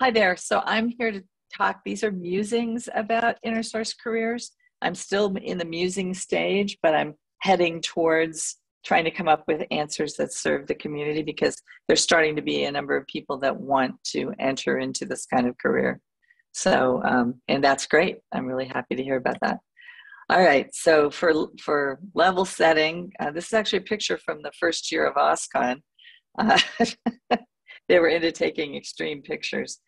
Hi there. So I'm here to talk. These are musings about inner source careers. I'm still in the musing stage, but I'm heading towards trying to come up with answers that serve the community because there's starting to be a number of people that want to enter into this kind of career. So, um, and that's great. I'm really happy to hear about that. All right. So for for level setting, uh, this is actually a picture from the first year of OSCON. Uh, they were into taking extreme pictures.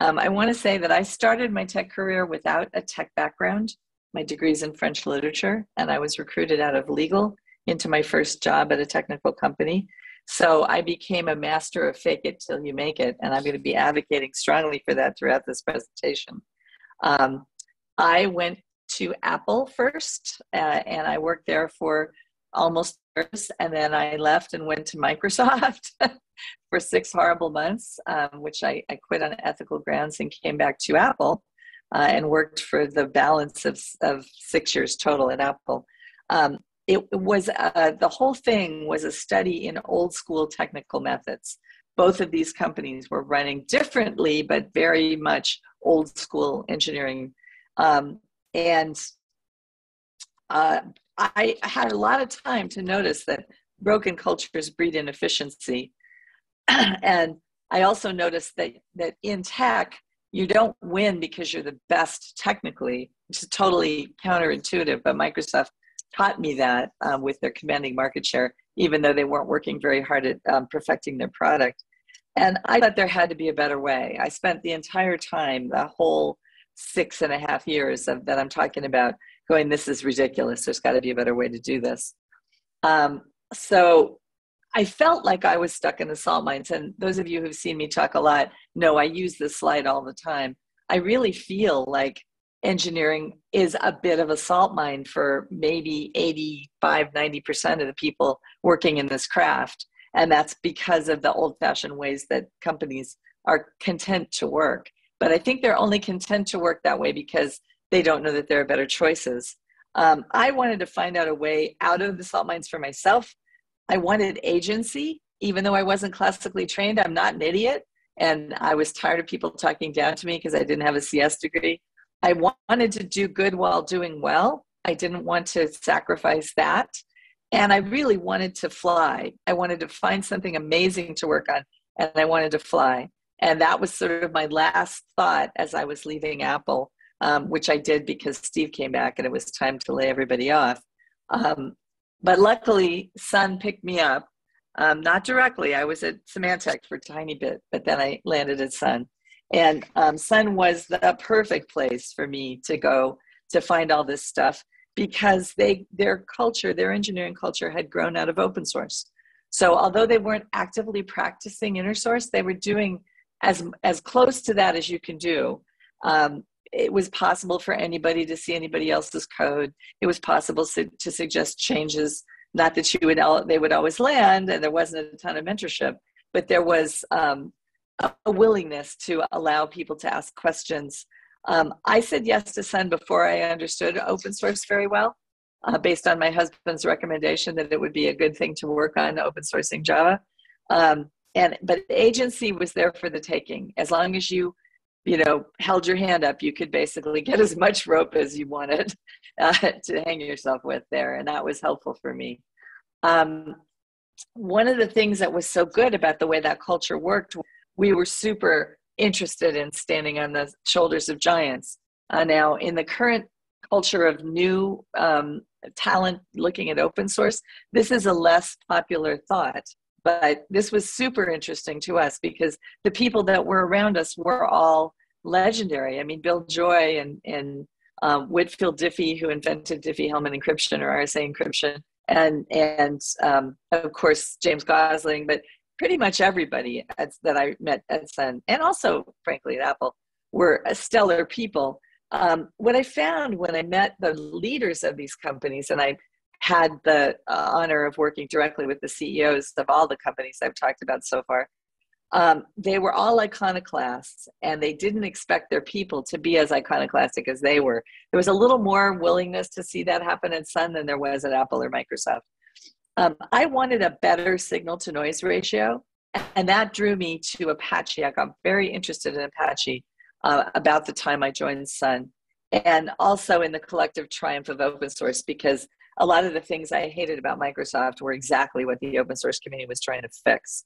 Um, I want to say that I started my tech career without a tech background. My degree's in French literature, and I was recruited out of legal into my first job at a technical company. So I became a master of fake it till you make it, and I'm going to be advocating strongly for that throughout this presentation. Um, I went to Apple first, uh, and I worked there for almost and then I left and went to Microsoft for six horrible months, um, which I, I, quit on ethical grounds and came back to Apple uh, and worked for the balance of, of six years total at Apple. Um, it was uh, the whole thing was a study in old school technical methods. Both of these companies were running differently, but very much old school engineering. Um, and uh, I had a lot of time to notice that broken cultures breed inefficiency. and I also noticed that, that in tech, you don't win because you're the best technically, which is totally counterintuitive, but Microsoft taught me that um, with their commanding market share, even though they weren't working very hard at um, perfecting their product. And I thought there had to be a better way. I spent the entire time, the whole six and a half years of, that I'm talking about, going, this is ridiculous. There's got to be a better way to do this. Um, so I felt like I was stuck in the salt mines. And those of you who've seen me talk a lot know I use this slide all the time. I really feel like engineering is a bit of a salt mine for maybe 85, 90% of the people working in this craft. And that's because of the old fashioned ways that companies are content to work. But I think they're only content to work that way because they don't know that there are better choices. Um, I wanted to find out a way out of the salt mines for myself. I wanted agency, even though I wasn't classically trained. I'm not an idiot. And I was tired of people talking down to me because I didn't have a CS degree. I wanted to do good while doing well. I didn't want to sacrifice that. And I really wanted to fly. I wanted to find something amazing to work on, and I wanted to fly. And that was sort of my last thought as I was leaving Apple um, which I did because Steve came back and it was time to lay everybody off. Um, but luckily, Sun picked me up. Um, not directly. I was at Symantec for a tiny bit, but then I landed at Sun. And um, Sun was the perfect place for me to go to find all this stuff because they their culture, their engineering culture had grown out of open source. So although they weren't actively practicing inner source, they were doing as as close to that as you can do. Um, it was possible for anybody to see anybody else's code. It was possible to, to suggest changes. Not that you would they would always land, and there wasn't a ton of mentorship, but there was um, a willingness to allow people to ask questions. Um, I said yes to Sun before I understood open source very well, uh, based on my husband's recommendation that it would be a good thing to work on open sourcing Java. Um, and but agency was there for the taking as long as you you know, held your hand up, you could basically get as much rope as you wanted uh, to hang yourself with there. And that was helpful for me. Um, one of the things that was so good about the way that culture worked, we were super interested in standing on the shoulders of giants. Uh, now, in the current culture of new um, talent looking at open source, this is a less popular thought. But this was super interesting to us because the people that were around us were all legendary. I mean, Bill Joy and, and um, Whitfield Diffie, who invented Diffie-Hellman encryption or RSA encryption, and and um, of course James Gosling, but pretty much everybody at, that I met at Sun, and also frankly at Apple, were stellar people. Um, what I found when I met the leaders of these companies, and I had the uh, honor of working directly with the CEOs of all the companies I've talked about so far. Um, they were all iconoclasts and they didn't expect their people to be as iconoclastic as they were. There was a little more willingness to see that happen at Sun than there was at Apple or Microsoft. Um, I wanted a better signal to noise ratio And that drew me to Apache. I got very interested in Apache uh, about the time I joined Sun. And also in the collective triumph of open source, because a lot of the things I hated about Microsoft were exactly what the open source community was trying to fix.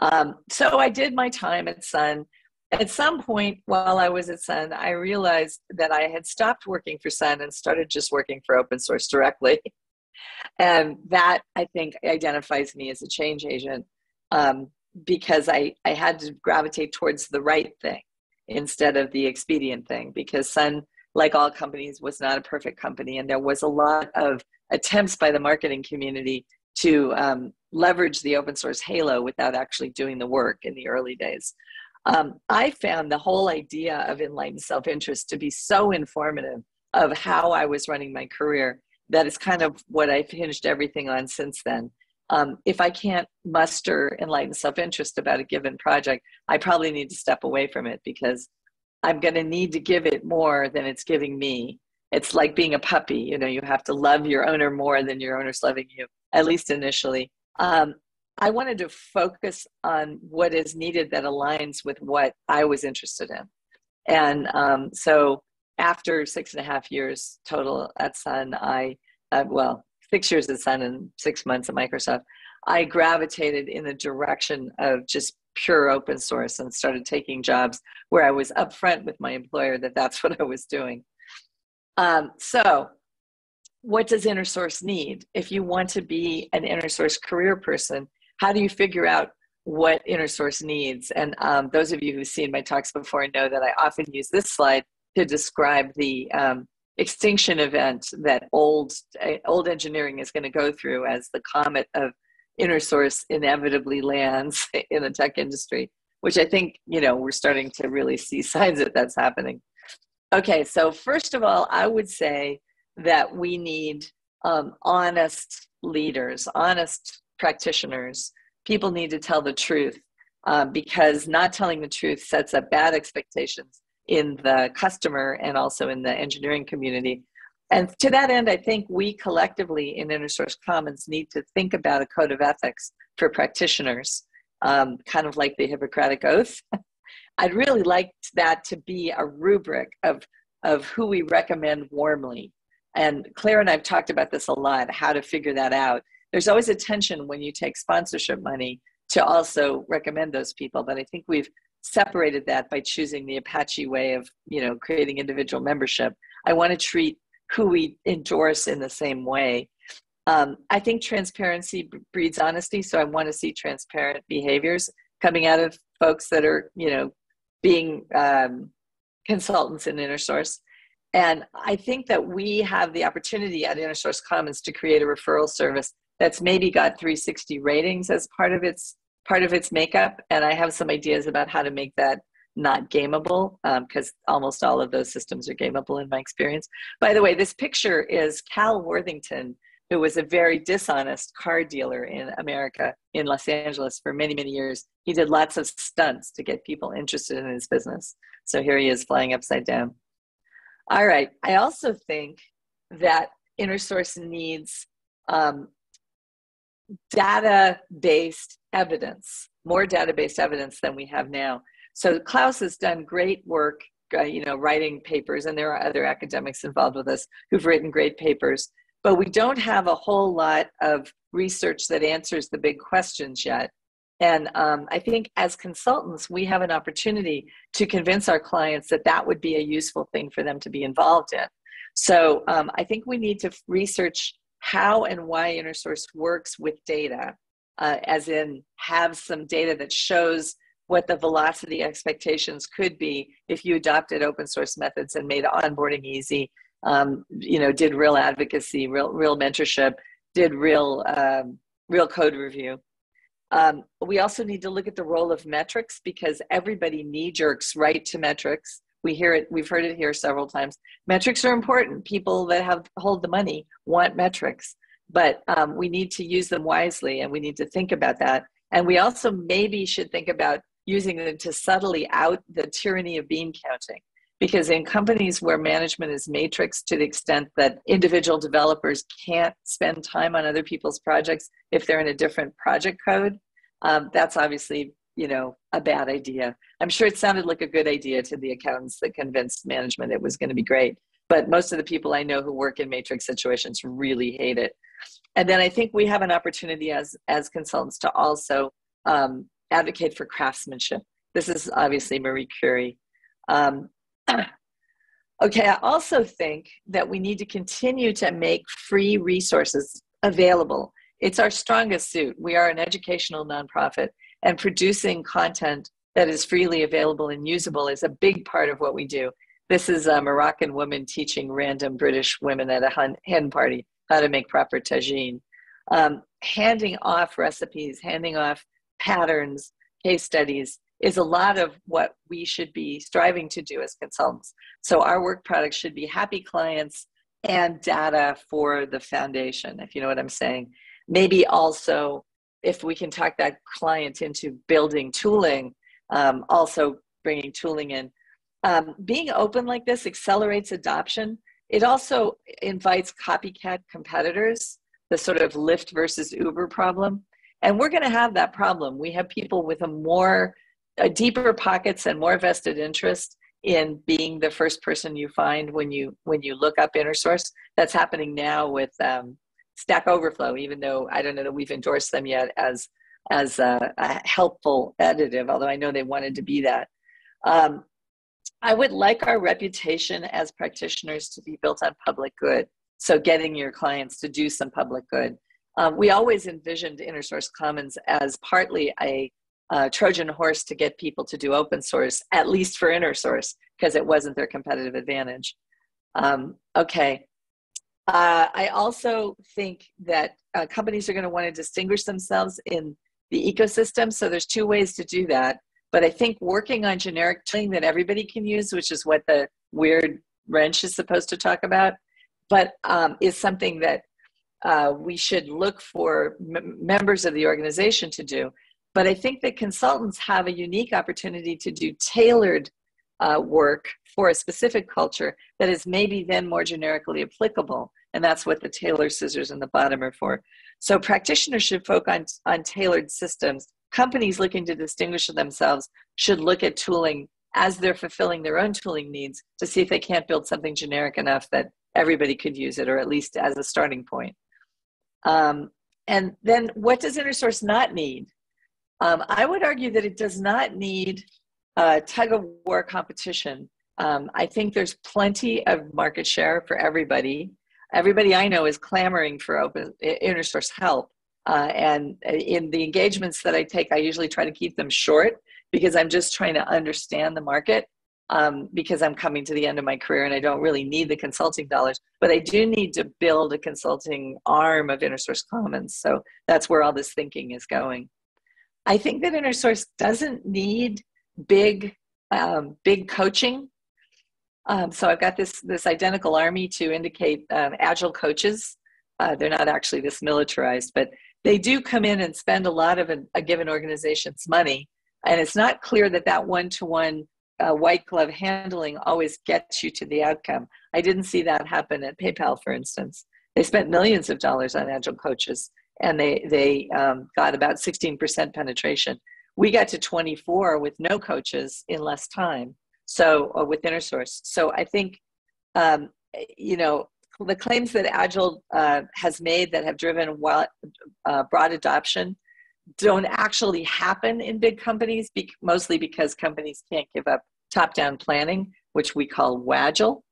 Um, so I did my time at Sun. At some point while I was at Sun, I realized that I had stopped working for Sun and started just working for open source directly. and that I think identifies me as a change agent um, because I, I had to gravitate towards the right thing instead of the expedient thing because Sun, like all companies, was not a perfect company. And there was a lot of attempts by the marketing community to um, leverage the open source halo without actually doing the work in the early days. Um, I found the whole idea of enlightened self interest to be so informative of how I was running my career that is kind of what I've hinged everything on since then. Um, if I can't muster enlightened self interest about a given project, I probably need to step away from it because I'm going to need to give it more than it's giving me. It's like being a puppy, you know, you have to love your owner more than your owner's loving you, at least initially. Um, I wanted to focus on what is needed that aligns with what I was interested in. And um, so after six and a half years total at Sun, I, uh, well, six years at Sun and six months at Microsoft, I gravitated in the direction of just pure open source and started taking jobs where I was upfront with my employer that that's what I was doing. Um, so, what does InnerSource need? If you want to be an InnerSource career person, how do you figure out what InnerSource needs? And um, those of you who've seen my talks before know that I often use this slide to describe the um, extinction event that old uh, old engineering is going to go through as the comet of InnerSource inevitably lands in the tech industry which i think you know we're starting to really see signs that that's happening okay so first of all i would say that we need um, honest leaders honest practitioners people need to tell the truth um, because not telling the truth sets up bad expectations in the customer and also in the engineering community. And to that end, I think we collectively in InnerSource Commons need to think about a code of ethics for practitioners, um, kind of like the Hippocratic Oath. I'd really like that to be a rubric of, of who we recommend warmly. And Claire and I've talked about this a lot, how to figure that out. There's always a tension when you take sponsorship money to also recommend those people, but I think we've separated that by choosing the Apache way of, you know, creating individual membership. I want to treat who we endorse in the same way. Um, I think transparency breeds honesty, so I want to see transparent behaviors coming out of folks that are, you know, being um, consultants in InnerSource. And I think that we have the opportunity at InnerSource Commons to create a referral service that's maybe got 360 ratings as part of its part of its makeup, and I have some ideas about how to make that not gameable because um, almost all of those systems are gameable in my experience. By the way, this picture is Cal Worthington, who was a very dishonest car dealer in America, in Los Angeles for many, many years. He did lots of stunts to get people interested in his business. So here he is flying upside down. All right. I also think that InnerSource needs um, data based evidence, more data based evidence than we have now. So Klaus has done great work, uh, you know, writing papers, and there are other academics involved with us who've written great papers. But we don't have a whole lot of research that answers the big questions yet. And um, I think as consultants, we have an opportunity to convince our clients that that would be a useful thing for them to be involved in. So um, I think we need to research how and why InnerSource works with data, uh, as in have some data that shows what the velocity expectations could be if you adopted open source methods and made onboarding easy, um, you know, did real advocacy, real real mentorship, did real um, real code review. Um, we also need to look at the role of metrics because everybody knee jerks right to metrics. We hear it we've heard it here several times. Metrics are important. People that have hold the money want metrics but um, we need to use them wisely and we need to think about that. And we also maybe should think about using them to subtly out the tyranny of bean counting because in companies where management is matrix to the extent that individual developers can't spend time on other people's projects if they're in a different project code um, that's obviously you know a bad idea. I'm sure it sounded like a good idea to the accountants that convinced management it was going to be great, but most of the people I know who work in matrix situations really hate it. And then I think we have an opportunity as as consultants to also um, advocate for craftsmanship. This is obviously Marie Curie. Um, okay, I also think that we need to continue to make free resources available. It's our strongest suit. We are an educational nonprofit, and producing content that is freely available and usable is a big part of what we do. This is a Moroccan woman teaching random British women at a hen party how to make proper tagine. Um, handing off recipes, handing off patterns, case studies is a lot of what we should be striving to do as consultants. So our work product should be happy clients and data for the foundation, if you know what I'm saying. Maybe also if we can talk that client into building tooling, um, also bringing tooling in. Um, being open like this accelerates adoption. It also invites copycat competitors, the sort of Lyft versus Uber problem. And we're going to have that problem. We have people with a more, a deeper pockets and more vested interest in being the first person you find when you when you look up InnerSource. That's happening now with um, Stack Overflow, even though I don't know that we've endorsed them yet as as a, a helpful additive, although I know they wanted to be that. Um, I would like our reputation as practitioners to be built on public good. So getting your clients to do some public good. Um, we always envisioned InnerSource Commons as partly a Trojan horse to get people to do open source, at least for InnerSource, because it wasn't their competitive advantage. Um, okay. Uh, I also think that uh, companies are going to want to distinguish themselves in the ecosystem. So there's two ways to do that. But I think working on generic tooling that everybody can use, which is what the weird wrench is supposed to talk about, but um, is something that uh, we should look for m- members of the organization to do. But I think that consultants have a unique opportunity to do tailored uh, work for a specific culture that is maybe then more generically applicable. And that's what the tailor scissors in the bottom are for. So practitioners should focus on, on tailored systems. Companies looking to distinguish themselves should look at tooling as they're fulfilling their own tooling needs to see if they can't build something generic enough that everybody could use it, or at least as a starting point. Um, and then what does InnerSource not need? Um, I would argue that it does not need a tug of war competition. Um, I think there's plenty of market share for everybody. Everybody I know is clamoring for open InnerSource help. Uh, and in the engagements that I take, I usually try to keep them short because I'm just trying to understand the market um, because I'm coming to the end of my career and I don't really need the consulting dollars, but I do need to build a consulting arm of InnerSource Commons. So that's where all this thinking is going. I think that InnerSource doesn't need big, um, big coaching. Um, so I've got this this identical army to indicate um, agile coaches. Uh, they're not actually this militarized, but they do come in and spend a lot of a, a given organization's money, and it's not clear that that one-to-one uh, white glove handling always gets you to the outcome. I didn't see that happen at PayPal, for instance. They spent millions of dollars on agile coaches, and they they um, got about 16% penetration. We got to 24 with no coaches in less time. So uh, with InnerSource. So I think um, you know the claims that Agile uh, has made that have driven well, uh, broad adoption don't actually happen in big companies, mostly because companies can't give up top-down planning, which we call Wagile,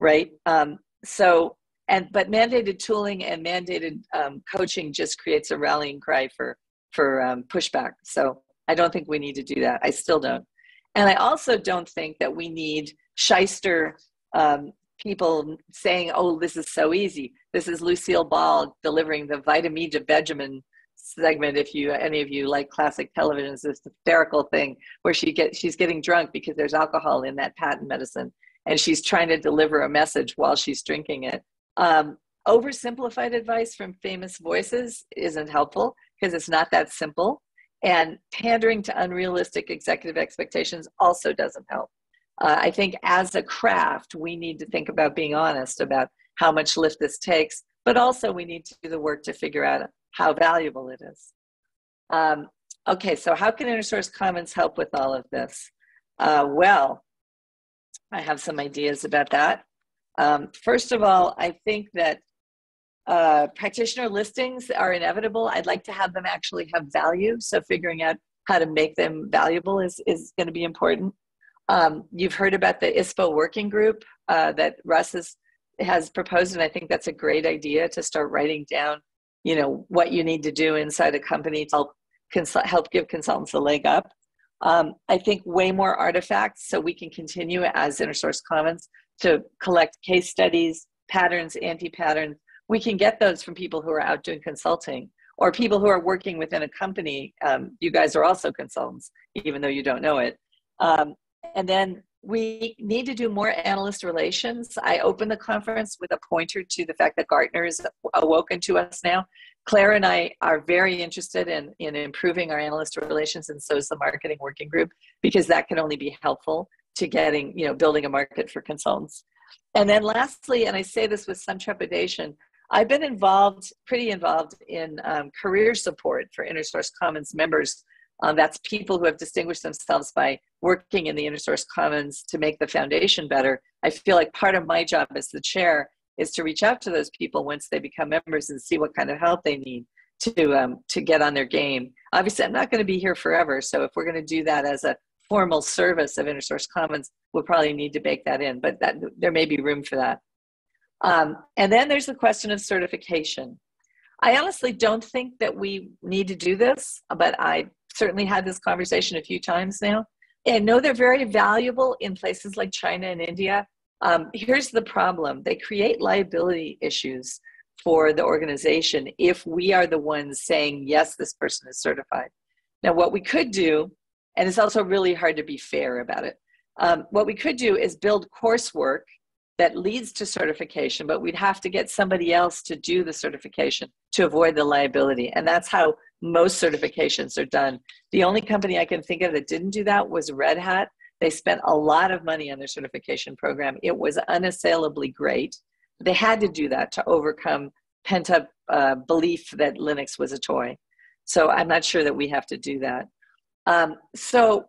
right? Um, so and but mandated tooling and mandated um, coaching just creates a rallying cry for for um, pushback. So i don't think we need to do that. I still don't. And i also don't think that we need shyster um, people saying oh this is so easy. This is lucille ball delivering the Vitameatavegamin segment if you any of you like classic television it's this hysterical thing where she gets she's getting drunk because there's alcohol in that patent medicine and she's trying to deliver a message while she's drinking it um, oversimplified advice from famous voices isn't helpful because it's not that simple. And pandering to unrealistic executive expectations also doesn't help. Uh, I think as a craft, we need to think about being honest about how much lift this takes, but also we need to do the work to figure out how valuable it is. Um, okay, so how can InnerSource Commons help with all of this? Uh, well, I have some ideas about that. Um, first of all, I think that uh, practitioner listings are inevitable. I'd like to have them actually have value. So figuring out how to make them valuable is, is going to be important. Um, you've heard about the ISPO working group uh, that Russ has, has proposed, and I think that's a great idea to start writing down, you know, what you need to do inside a company to help, help give consultants a leg up. Um, I think way more artifacts so we can continue as InnerSource Commons to collect case studies, patterns, anti-patterns. We can get those from people who are out doing consulting or people who are working within a company. Um, you guys are also consultants, even though you don't know it. Um, and then we need to do more analyst relations. I opened the conference with a pointer to the fact that Gartner is awoken to us now. Claire and I are very interested in, in improving our analyst relations, and so is the marketing working group, because that can only be helpful to getting, you know, building a market for consultants. And then lastly, and I say this with some trepidation, I've been involved, pretty involved in um, career support for InnerSource Commons members. Um, that's people who have distinguished themselves by working in the InnerSource Commons to make the foundation better. I feel like part of my job as the chair is to reach out to those people once they become members and see what kind of help they need to um, to get on their game. Obviously, I'm not going to be here forever, so if we're going to do that as a formal service of InnerSource Commons, we'll probably need to bake that in. But that there may be room for that. Um, and then there's the question of certification. I honestly don't think that we need to do this, but I certainly had this conversation a few times now. And know they're very valuable in places like China and India. Um, here's the problem they create liability issues for the organization if we are the ones saying, yes, this person is certified. Now, what we could do, and it's also really hard to be fair about it, um, what we could do is build coursework that leads to certification, but we'd have to get somebody else to do the certification to avoid the liability. And that's how most certifications are done. The only company I can think of that didn't do that was Red Hat. They spent a lot of money on their certification program. It was unassailably great. They had to do that to overcome pent up uh, belief that Linux was a toy. So I'm not sure that we have to do that. Um, so,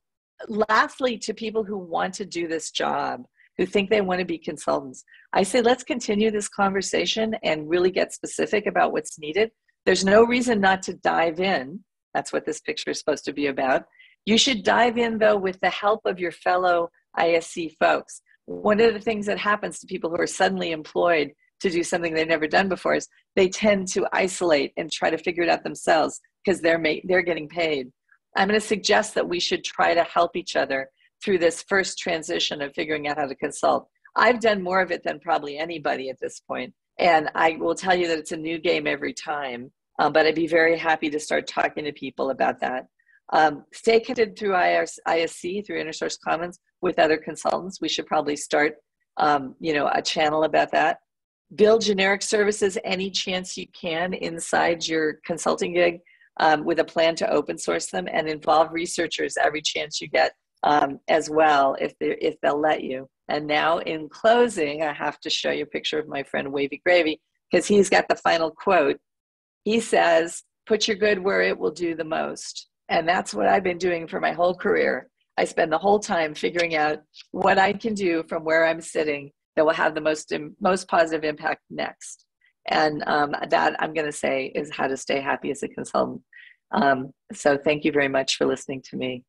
lastly, to people who want to do this job, who think they want to be consultants. I say let's continue this conversation and really get specific about what's needed. There's no reason not to dive in. That's what this picture is supposed to be about. You should dive in though with the help of your fellow ISC folks. One of the things that happens to people who are suddenly employed to do something they've never done before is they tend to isolate and try to figure it out themselves because they're ma- they're getting paid. I'm going to suggest that we should try to help each other through this first transition of figuring out how to consult. I've done more of it than probably anybody at this point, and I will tell you that it's a new game every time. Um, but I'd be very happy to start talking to people about that. Um, stay connected through ISC, through InnerSource Commons, with other consultants. We should probably start, um, you know, a channel about that. Build generic services any chance you can inside your consulting gig um, with a plan to open source them and involve researchers every chance you get um, as well if they if they'll let you. And now in closing, I have to show you a picture of my friend Wavy Gravy because he's got the final quote. He says, "Put your good where it will do the most," and that's what I've been doing for my whole career. I spend the whole time figuring out what I can do from where I'm sitting that will have the most most positive impact next. And um, that I'm going to say is how to stay happy as a consultant. Um, so thank you very much for listening to me.